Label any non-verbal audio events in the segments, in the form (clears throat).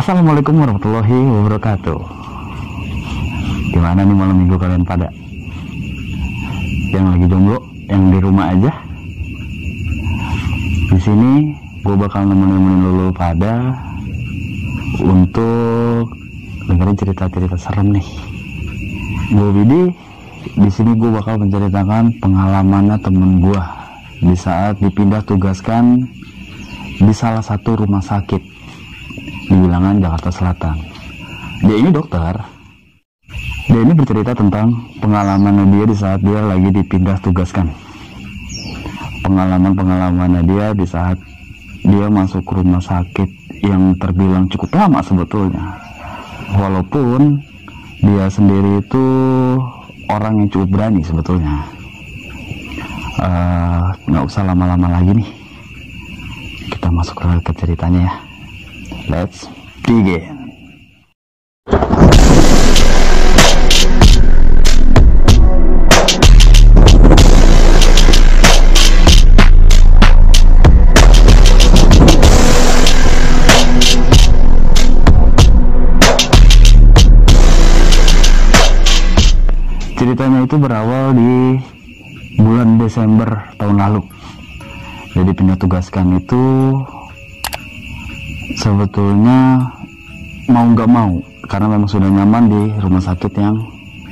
Assalamualaikum warahmatullahi wabarakatuh. Gimana nih malam minggu kalian pada? Yang lagi jomblo, yang di rumah aja. Di sini gue bakal nemenin lulu pada untuk dengerin cerita-cerita serem nih. Gue Widi, di sini gue bakal menceritakan pengalamannya temen gue di saat dipindah tugaskan di salah satu rumah sakit di bilangan Jakarta Selatan. Dia ini dokter. Dia ini bercerita tentang pengalamannya dia di saat dia lagi dipindah tugaskan. Pengalaman-pengalamannya dia di saat dia masuk rumah sakit yang terbilang cukup lama sebetulnya. Walaupun dia sendiri itu orang yang cukup berani sebetulnya. Eh, nggak uh, usah lama-lama lagi nih. Kita masuk ke ceritanya ya. Let's begin. Ceritanya itu berawal di bulan Desember tahun lalu. Jadi pindah tugaskan itu sebetulnya mau nggak mau karena memang sudah nyaman di rumah sakit yang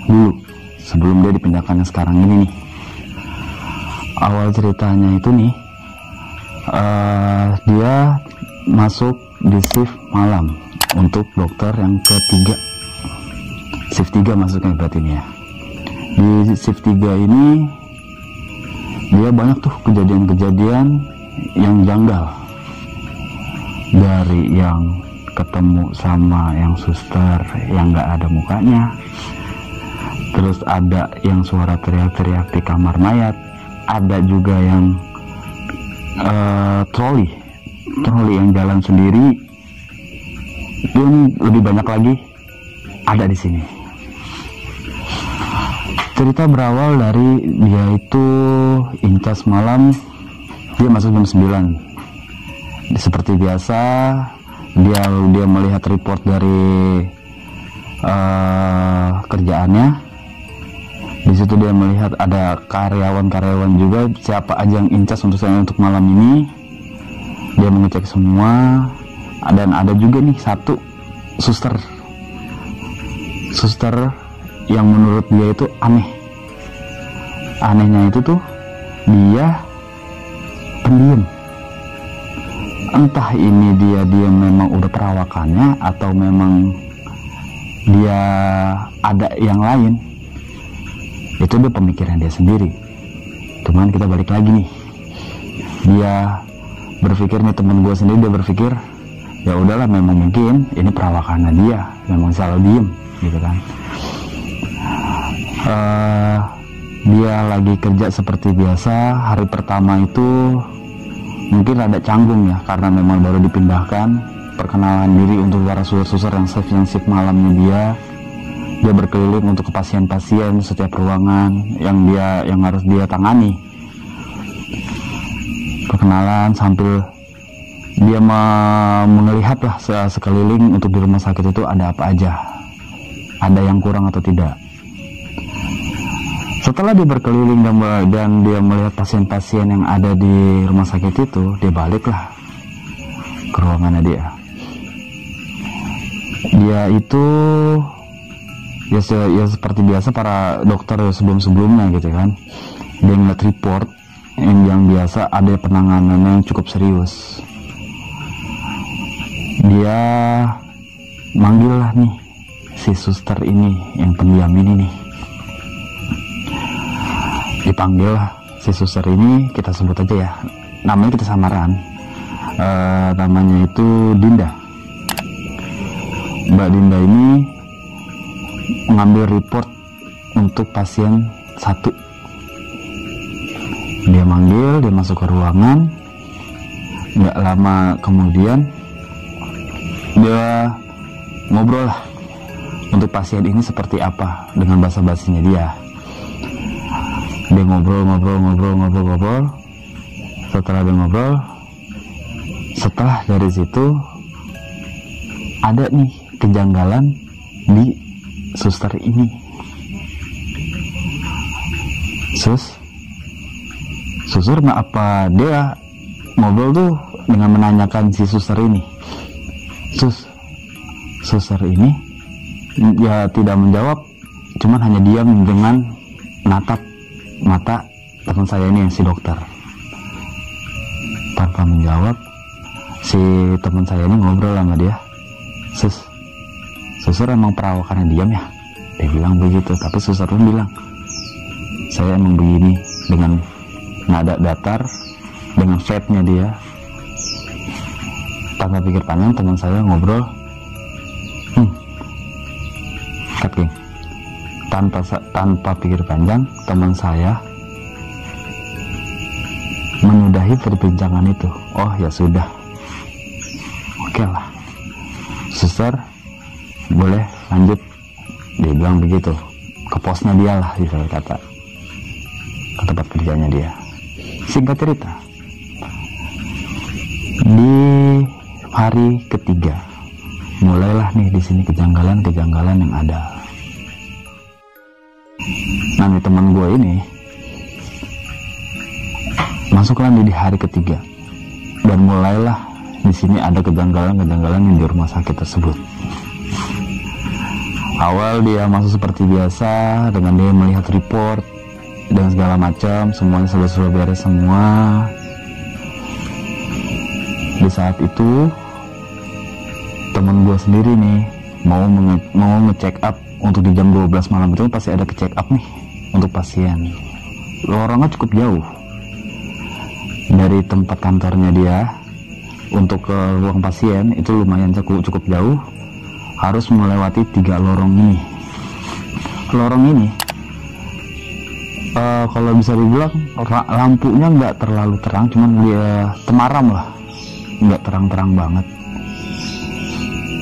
dulu sebelum dia dipindahkan yang sekarang ini nih. Awal ceritanya itu nih uh, dia masuk di shift malam untuk dokter yang ketiga. Shift 3 masuknya berarti ini ya. Di shift 3 ini dia banyak tuh kejadian-kejadian yang janggal dari yang ketemu sama yang suster yang nggak ada mukanya. Terus ada yang suara teriak-teriak di kamar mayat. Ada juga yang uh, troli. Troli yang jalan sendiri. Dan lebih banyak lagi ada di sini. Cerita berawal dari dia itu incas malam. Dia masuk jam 9 seperti biasa dia dia melihat report dari uh, kerjaannya. Di situ dia melihat ada karyawan-karyawan juga siapa aja yang incas untuk saya untuk malam ini. Dia mengecek semua dan ada juga nih satu suster. Suster yang menurut dia itu aneh. Anehnya itu tuh dia pendiam entah ini dia dia memang udah perawakannya atau memang dia ada yang lain. Itu dia pemikiran dia sendiri. Cuman kita balik lagi nih. Dia berpikir nih temen gue sendiri dia berpikir ya udahlah memang mungkin ini perawakannya dia memang selalu diem gitu kan. Uh, dia lagi kerja seperti biasa. Hari pertama itu mungkin ada canggung ya karena memang baru dipindahkan. Perkenalan diri untuk para suster-suster yang shift yang shift malamnya dia. Dia berkeliling untuk ke pasien-pasien setiap ruangan yang dia yang harus dia tangani. Perkenalan sambil dia melihat lah sekeliling untuk di rumah sakit itu ada apa aja. Ada yang kurang atau tidak setelah dia berkeliling dan, dan dia melihat pasien-pasien yang ada di rumah sakit itu, dia baliklah ke ruangannya dia. Dia itu ya, ya seperti biasa para dokter sebelum-sebelumnya gitu kan. Dia ngeliat report yang, yang biasa ada penanganan yang cukup serius. Dia manggil lah nih si suster ini yang pendiam ini nih dipanggil si suster ini kita sebut aja ya. Namanya kita samaran. Uh, namanya itu Dinda. Mbak Dinda ini mengambil report untuk pasien satu. Dia manggil dia masuk ke ruangan. Nggak lama kemudian dia ngobrol lah untuk pasien ini seperti apa dengan bahasa basinya dia dia ngobrol ngobrol ngobrol ngobrol ngobrol. Setelah dia ngobrol setelah dari situ ada nih kejanggalan di suster ini. Sus? Suster nggak apa dia ngobrol tuh dengan menanyakan si suster ini? Sus suster ini ya tidak menjawab cuman hanya diam dengan natap mata teman saya ini si dokter. Tanpa menjawab si teman saya ini ngobrol sama dia. Sus suster emang perawakannya diam ya? Dia bilang begitu tapi suster pun bilang saya emang begini dengan nada datar dengan fatnya dia. Tanpa pikir panjang teman saya ngobrol hmm, geng tanpa tanpa pikir panjang teman saya menyudahi perbincangan itu. Oh ya sudah. Oke lah. Suster boleh lanjut? Dia bilang begitu. Ke posnya dia lah kata. Ke tempat kerjanya dia. Singkat cerita. Di hari ketiga mulailah nih di sini kejanggalan-kejanggalan yang ada nah nih teman gue ini masuklah di hari ketiga dan mulailah di sini ada kejanggalan-kejanggalan di rumah sakit tersebut. Awal dia masuk seperti biasa dengan dia melihat report dan segala macam, semuanya sudah beres semua. Di saat itu teman gue sendiri nih mau nge mau ngecek up untuk di jam 12 malam itu pasti ada ke check up nih untuk pasien. Lorongnya cukup jauh dari tempat kantornya dia untuk ke ruang pasien itu lumayan cukup cukup jauh. Harus melewati tiga lorong ini. Lorong ini uh, kalau bisa dibilang lampunya nggak terlalu terang cuman dia temaram lah. Nggak terang-terang banget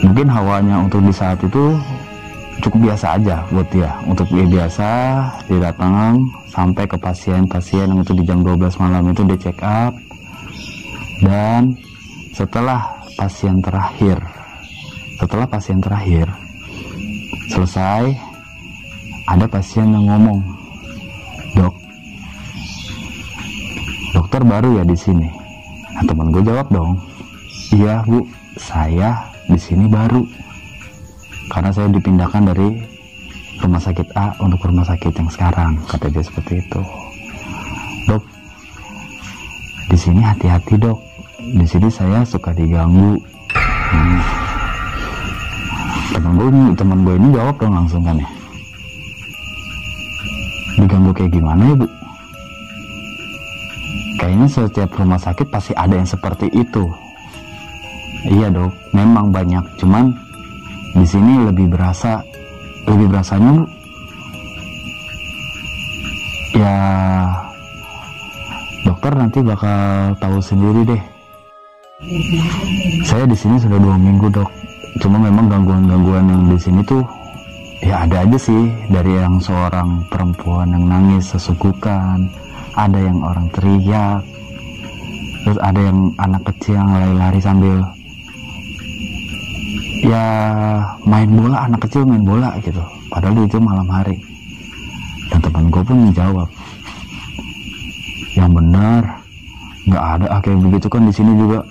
mungkin hawanya untuk di saat itu cukup biasa aja buat dia. Untuk dia biasa dia datang sampai ke pasien-pasien yang itu di jam 12 malam itu dia check up. Dan setelah pasien terakhir setelah pasien terakhir selesai ada pasien yang ngomong dok dokter baru ya di sini. Nah teman gue jawab dong iya bu saya di sini baru. Karena saya dipindahkan dari rumah sakit A untuk rumah sakit yang sekarang kata dia seperti itu. Dok di sini hati-hati dok. Di sini saya suka diganggu. Hmm. teman gue teman gue ini jawab dong langsung kan ya. Diganggu kayak gimana ya bu? Kayaknya setiap rumah sakit pasti ada yang seperti itu iya dok. Memang banyak. Cuman di sini lebih berasa lebih berasanya ya dokter nanti bakal tahu sendiri deh. Saya di sini sudah dua minggu dok. Cuma memang gangguan-gangguan yang di sini tuh ya ada aja sih. Dari yang seorang perempuan yang nangis sesukukan ada yang orang teriak. Terus ada yang anak kecil yang lari-lari sambil ya main bola anak kecil main bola gitu. Padahal itu malam hari. Dan teman gue pun menjawab yang benar nggak ada ah, begitu kan di sini juga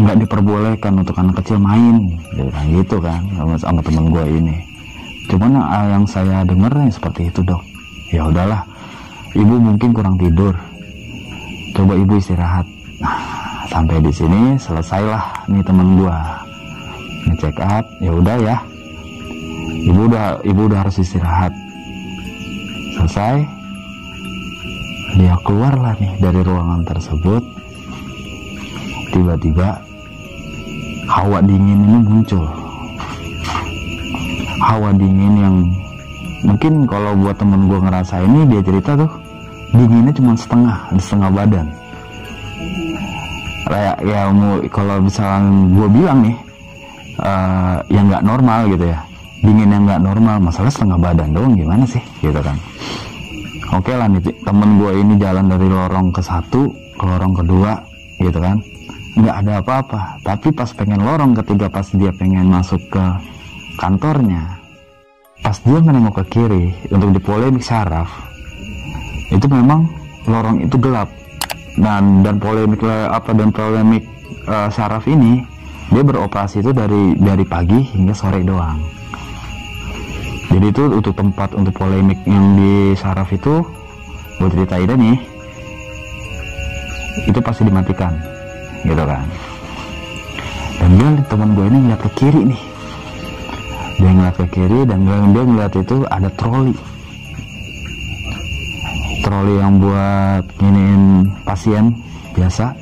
nggak diperbolehkan untuk anak kecil main. Gitu kan gitu kan sama, sama teman gue ini. Cuman ah, yang saya dengar seperti itu dok. Ya udahlah ibu mungkin kurang tidur. Coba ibu istirahat. Nah sampai di sini selesailah nih teman gue ngecek up ya udah ya. Ibu udah ibu udah harus istirahat. Selesai. Dia keluarlah nih dari ruangan tersebut. Tiba-tiba hawa dingin ini muncul. Hawa dingin yang mungkin kalau buat temen gue ngerasa ini dia cerita tuh dinginnya cuma setengah setengah badan. Kayak ya mau kalau misalnya gue bilang nih uh, yang nggak normal gitu ya. Dingin yang nggak normal masalah setengah badan doang gimana sih gitu kan. Oke okay lah nih temen gue ini jalan dari lorong ke satu ke lorong kedua gitu kan. Nggak ada apa-apa. Tapi pas pengen lorong ketika pas dia pengen masuk ke kantornya pas dia menengok ke kiri untuk di polemik saraf itu memang lorong itu gelap. Dan dan polemik apa dan polemik uh, saraf ini dia beroperasi itu dari dari pagi hingga sore doang. Jadi itu untuk tempat untuk polemik yang di saraf itu buat cerita ini nih. Itu pasti dimatikan gitu kan. Dan dia teman gue ini ngeliat ke kiri nih. Dia ngeliat ke kiri dan dia, dia ngeliat itu ada troli. Troli yang buat nginiin pasien biasa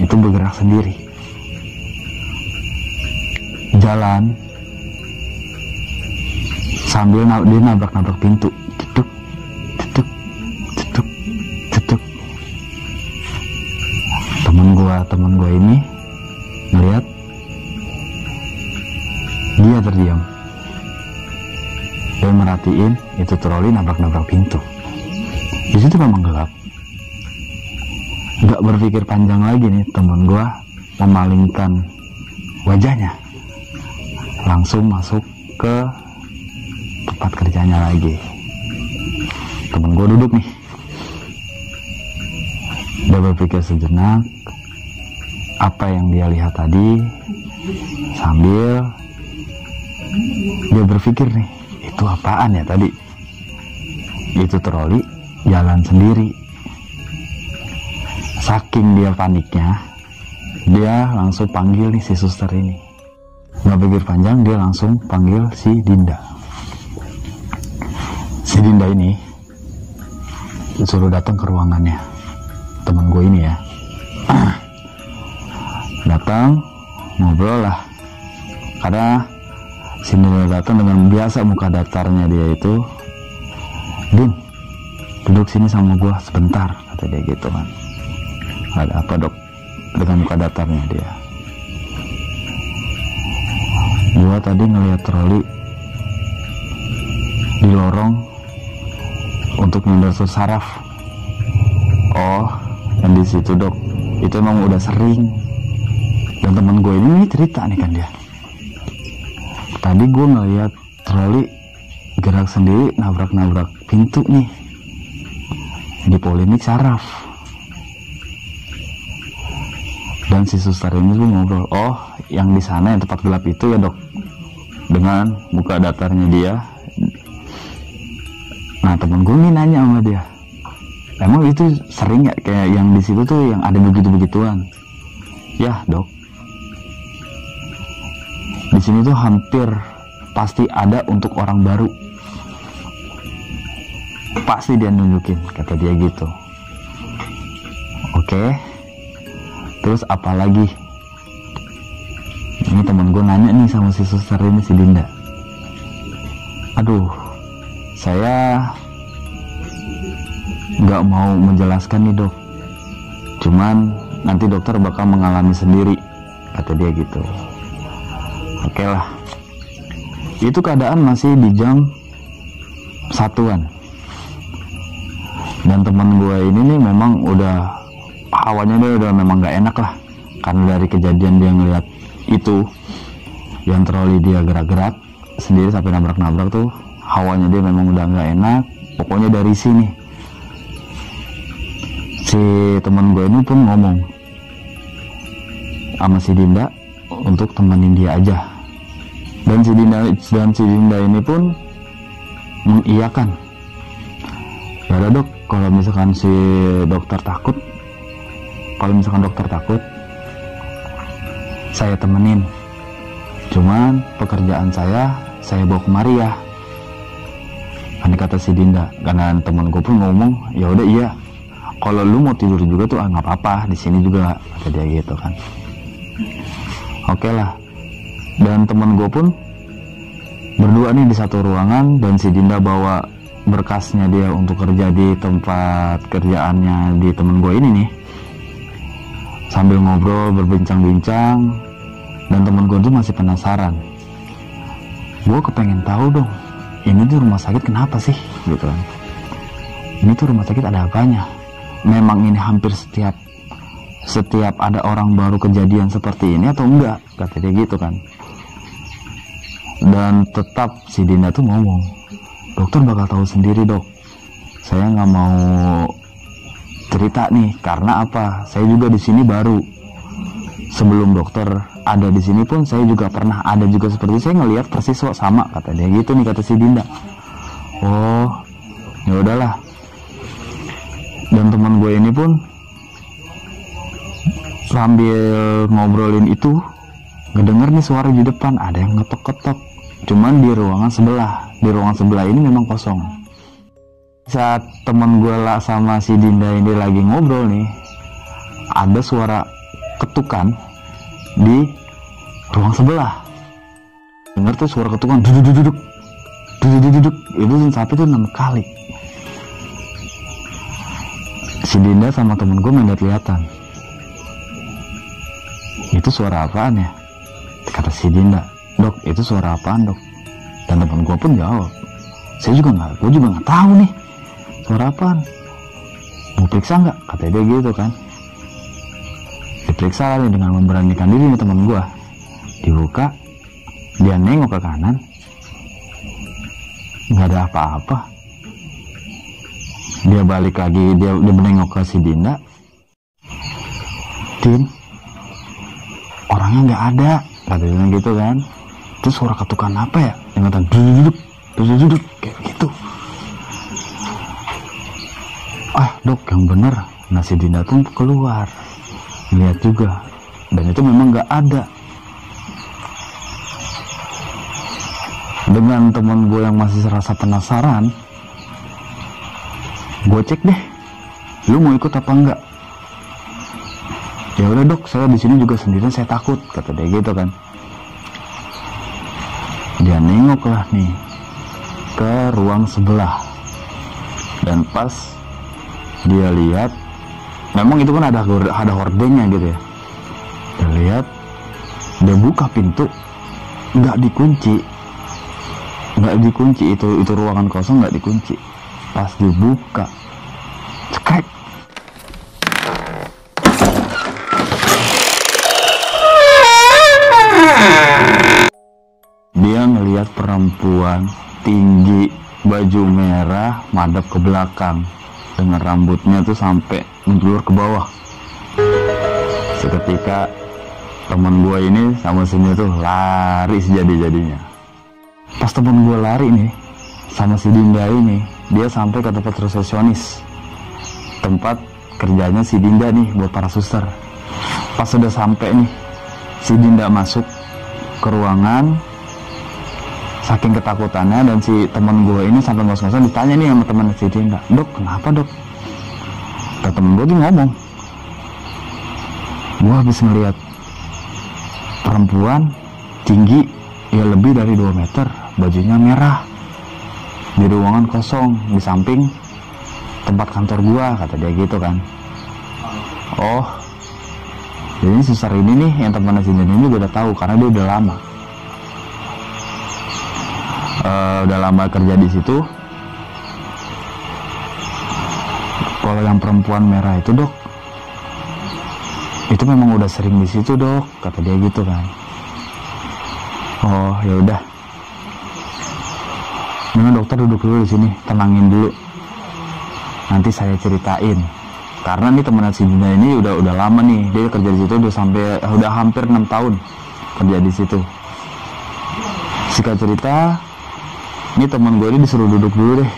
itu bergerak sendiri jalan. Sambil dia nabrak-nabrak pintu. Cetuk cetuk cetuk cetuk. Temen gua temen gua ini ngeliat dia terdiam. Dan merhatiin itu troli nabrak-nabrak pintu. Di situ memang gelap. Nggak berpikir panjang lagi nih temen gua memalingkan wajahnya langsung masuk ke tempat kerjanya lagi. Temen gua duduk nih. Dia berpikir sejenak apa yang dia lihat tadi sambil dia berpikir nih itu apaan ya tadi? Itu troli jalan sendiri. Saking dia paniknya dia langsung panggil nih si suster ini nggak pikir panjang dia langsung panggil si Dinda. Si Dinda ini disuruh datang ke ruangannya. Temen gue ini ya. (clears throat) Datang ngobrol lah. Karena si Dinda datang dengan biasa muka datarnya dia itu. Din duduk sini sama gua sebentar kata dia gitu kan. Ada apa dok? Dengan muka datarnya dia gua tadi ngeliat troli di lorong untuk mendosa saraf. Oh dan di situ dok. Itu emang udah sering. Dan teman gue ini, ini cerita nih kan dia. Tadi gue ngeliat troli gerak sendiri nabrak-nabrak pintu nih. Di polemik saraf dan si suster ini tuh ngobrol oh yang di sana yang tempat gelap itu ya dok. Dengan muka datarnya dia. Nah temen gue nih nanya sama dia emang itu sering ya kayak yang di situ tuh yang ada begitu begituan ya dok. Di sini tuh hampir pasti ada untuk orang baru. Pasti dia nunjukin kata dia gitu. Oke terus apalagi ini temen gue nanya nih sama si suster ini si Dinda. Aduh saya nggak mau menjelaskan nih dok. Cuman nanti dokter bakal mengalami sendiri kata dia gitu. Oke lah. Itu keadaan masih di jam satuan. Dan teman gue ini nih memang udah hawanya dia udah memang gak enak lah. Karena dari kejadian dia ngeliat itu yang troli dia gerak-gerak sendiri sampai nabrak-nabrak tuh hawanya dia memang udah gak enak. Pokoknya dari sini. Si teman gue ini pun ngomong sama si Dinda untuk temenin dia aja. Dan si Dinda dan si Dinda ini pun mengiyakan. Ya dok kalau misalkan si dokter takut kalau misalkan dokter takut saya temenin. Cuman pekerjaan saya saya bawa kemari ya. Kan kata si Dinda karena temen gue pun ngomong ya udah iya. Kalau lu mau tidur juga tuh ah, apa-apa di sini juga kata dia gitu kan. Oke okay lah. Dan temen gue pun berdua nih di satu ruangan dan si Dinda bawa berkasnya dia untuk kerja di tempat kerjaannya di temen gue ini nih sambil ngobrol berbincang-bincang dan temen gue tuh masih penasaran. Gue kepengen tahu dong ini tuh rumah sakit kenapa sih? Gitu kan. Ini tuh rumah sakit ada apanya? Memang ini hampir setiap setiap ada orang baru kejadian seperti ini atau enggak? Kata dia gitu kan. Dan tetap si Dinda tuh ngomong dokter bakal tahu sendiri dok. Saya nggak mau cerita nih karena apa? Saya juga di sini baru. Sebelum dokter ada di sini pun saya juga pernah ada juga seperti saya ngelihat persis kok sama kata dia gitu nih kata si Dinda. Oh ya udahlah. Dan teman gue ini pun sambil ngobrolin itu ngedenger nih suara di depan ada yang ngetok-ketok. Cuman di ruangan sebelah di ruangan sebelah ini memang kosong saat teman gue lah sama si Dinda ini lagi ngobrol nih ada suara ketukan di ruang sebelah. Denger tuh suara ketukan duduk duduk duduk. Duduk duduk itu sampai tuh enam kali. Si Dinda sama temen gue nggak kelihatan itu suara apaan ya? Kata si Dinda dok itu suara apaan dok? Dan teman gue pun jawab saya juga nggak gue juga nggak tahu nih suara apaan mau periksa nggak? Kata dia gitu kan. Diperiksa lah dengan memberanikan diri nih teman gue dibuka dia nengok ke kanan. Nggak ada apa-apa. Dia balik lagi dia dia menengok ke si Dinda. Din orangnya nggak ada katanya gitu kan. Itu suara ketukan apa ya? Yang kata duduk duduk duduk kayak gitu ah dok yang bener nasi Dinda tuh keluar. Lihat juga. Dan itu memang nggak ada. Dengan teman gue yang masih serasa penasaran gue cek deh. Lu mau ikut apa enggak ya udah dok saya di sini juga sendirian saya takut kata dia gitu kan. Dia nengok lah nih ke ruang sebelah. Dan pas dia lihat memang itu kan ada ada hordengnya gitu ya. Dia lihat dia buka pintu nggak dikunci. Nggak dikunci itu itu ruangan kosong nggak dikunci. Pas dibuka cekrek. Dia ngelihat perempuan tinggi baju merah madep ke belakang dengan rambutnya tuh sampai menjulur ke bawah. Seketika teman gue ini sama sini tuh lari sejadi-jadinya. Pas teman gue lari nih sama si Dinda ini dia sampai ke tempat resepsionis. Tempat kerjanya si Dinda nih buat para suster. Pas sudah sampai nih si Dinda masuk ke ruangan saking ketakutannya dan si teman gue ini sampai ngos-ngosan ditanya nih sama teman si Dinda dok kenapa dok? Kata temen gue tuh ngomong gue habis ngeliat perempuan tinggi ya lebih dari 2 meter bajunya merah di ruangan kosong di samping tempat kantor gua kata dia gitu kan. Oh jadi susar ini nih yang teman sini ini udah tahu karena dia udah lama uh, udah lama kerja di situ kalau yang perempuan merah itu dok itu memang udah sering di situ dok kata dia gitu kan oh ya udah Memang dokter duduk dulu di sini, tenangin dulu. Nanti saya ceritain. Karena nih teman si Dina ini udah udah lama nih, dia kerja di situ udah sampai udah hampir enam tahun kerja di situ. Singkat cerita, ini teman gue ini disuruh duduk dulu deh,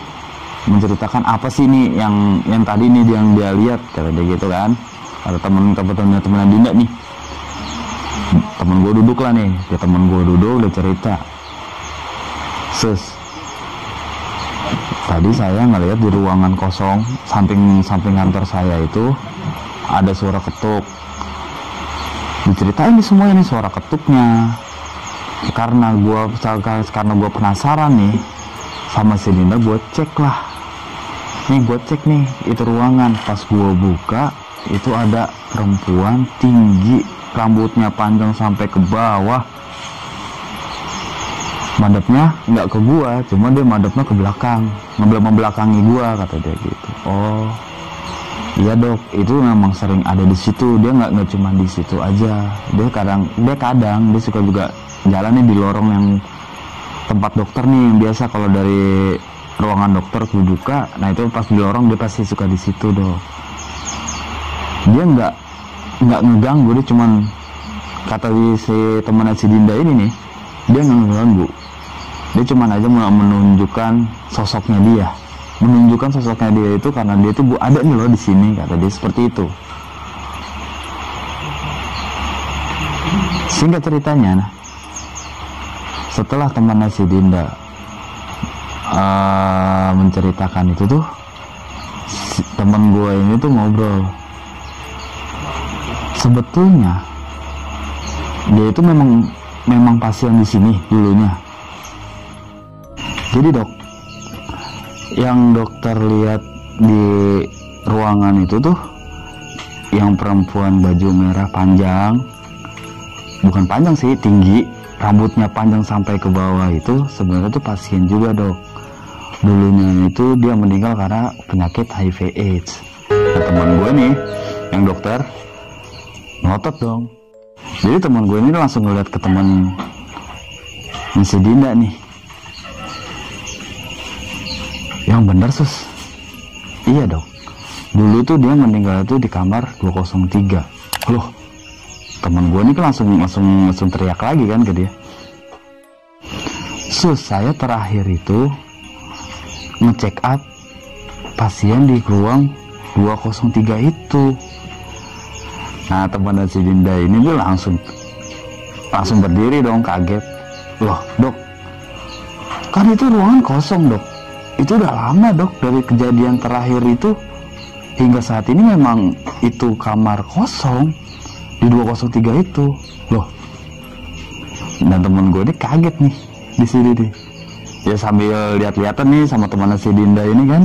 menceritakan apa sih nih yang yang tadi nih yang dia lihat, kata dia gitu kan. Ada teman teman teman Dinda nih, temen gue duduk lah nih, ya temen gue duduk udah cerita. Sus, tadi saya ngelihat di ruangan kosong samping samping kantor saya itu ada suara ketuk. Diceritain ini semua ini suara ketuknya karena gua karena gua penasaran nih sama si Linda gua cek lah. Nih gua cek nih itu ruangan. Pas gua buka itu ada perempuan tinggi rambutnya panjang sampai ke bawah. Madepnya nggak ke gua cuma dia madepnya ke belakang. Ngambil membelakangi gua kata dia gitu. Oh Iya dok, itu memang sering ada di situ. Dia nggak nggak cuma di situ aja. Dia kadang dia kadang dia suka juga jalannya di lorong yang tempat dokter nih yang biasa. Kalau dari ruangan dokter buka nah itu pas di lorong dia pasti suka di situ dok. Dia nggak nggak ngeganggu dia cuman kata si temannya si Dinda ini nih dia nggak ngeganggu. Dia cuman aja mau menunjukkan sosoknya dia menunjukkan sosoknya dia itu karena dia itu ada nih loh di sini kata dia seperti itu. Singkat ceritanya nah, setelah temannya si Dinda uh, menceritakan itu tuh si, teman gue ini tuh ngobrol. Sebetulnya dia itu memang memang pasien di sini dulunya. Jadi dok yang dokter lihat di ruangan itu tuh yang perempuan baju merah panjang. Bukan panjang sih tinggi. Rambutnya panjang sampai ke bawah itu sebenarnya itu pasien juga dok. Dulunya itu dia meninggal karena penyakit HIV AIDS. Nah teman gue nih yang dokter ngotot dong. Jadi teman gue ini langsung ngeliat ke teman si Dinda nih yang bener sus? Iya dok. Dulu tuh dia meninggal itu di kamar 203 loh teman gue ini kan langsung langsung langsung teriak lagi kan ke dia. Sus saya terakhir itu ngecek up pasien di ruang 203 itu. Nah teman si Dinda ini tuh langsung langsung berdiri dong kaget. Loh dok. Kan itu ruangan kosong dok itu udah lama dok. Dari kejadian terakhir itu hingga saat ini memang itu kamar kosong di 203 itu. Loh. Dan temen gue ini kaget nih di sini nih. Ya sambil lihat-lihatan nih sama teman si Dinda ini kan.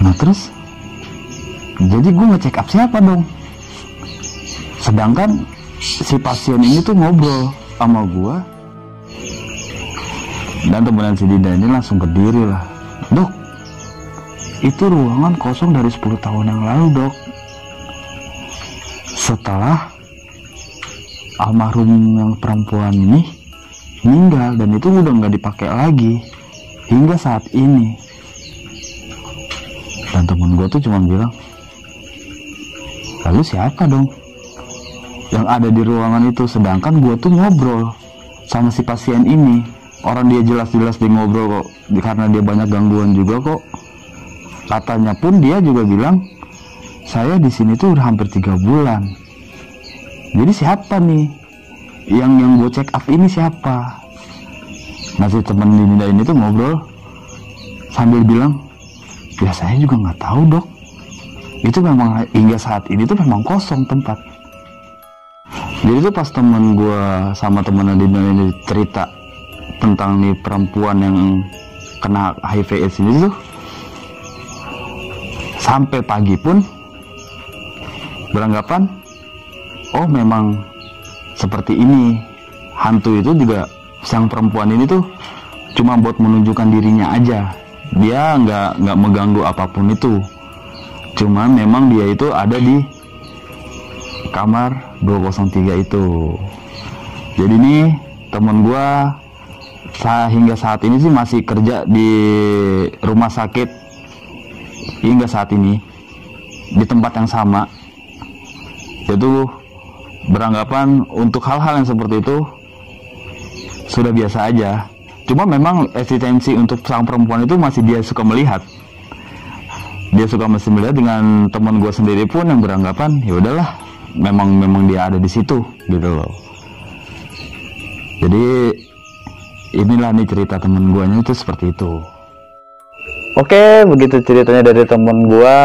Nah terus? Jadi gue ngecek up siapa dong? Sedangkan si pasien ini tuh ngobrol sama gue dan teman si Dinda ini langsung berdiri lah. Dok itu ruangan kosong dari 10 tahun yang lalu dok. Setelah almarhum yang perempuan ini meninggal dan itu udah nggak dipakai lagi hingga saat ini. Dan temen gue tuh cuma bilang lalu siapa dong yang ada di ruangan itu? Sedangkan gue tuh ngobrol sama si pasien ini orang dia jelas-jelas dia ngobrol kok karena dia banyak gangguan juga kok. Katanya pun dia juga bilang saya di sini tuh udah hampir tiga bulan. Jadi siapa nih? Yang yang gue check up ini siapa? Nah si teman Dinda ini tuh ngobrol sambil bilang ya saya juga nggak tahu dok. Itu memang hingga saat ini tuh memang kosong tempat. Jadi tuh pas temen gue sama temen Dinda ini cerita tentang nih perempuan yang kena HIV AIDS ini tuh. Sampai pagi pun beranggapan oh memang seperti ini. Hantu itu juga sang perempuan ini tuh cuma buat menunjukkan dirinya aja. Dia nggak nggak mengganggu apa pun itu. Cuma memang dia itu ada di kamar 203 itu. Jadi nih temen gua hingga saat ini sih masih kerja di rumah sakit. Hingga saat ini di tempat yang sama. Yaitu beranggapan untuk hal-hal yang seperti itu sudah biasa aja. Cuma memang eksistensi untuk sang perempuan itu masih dia suka melihat. Dia suka masih melihat dengan teman gue sendiri pun yang beranggapan ya udahlah memang memang dia ada di situ gitu loh. Jadi inilah nih cerita temen gue itu seperti itu oke begitu ceritanya dari temen gue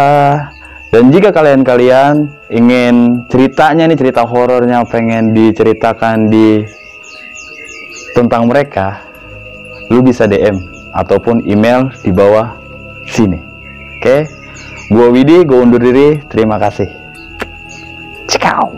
dan jika kalian-kalian ingin ceritanya nih cerita horornya pengen diceritakan di tentang mereka, lu bisa DM ataupun email di bawah sini. Oke, gua Widi, gua undur diri. Terima kasih. Cikau.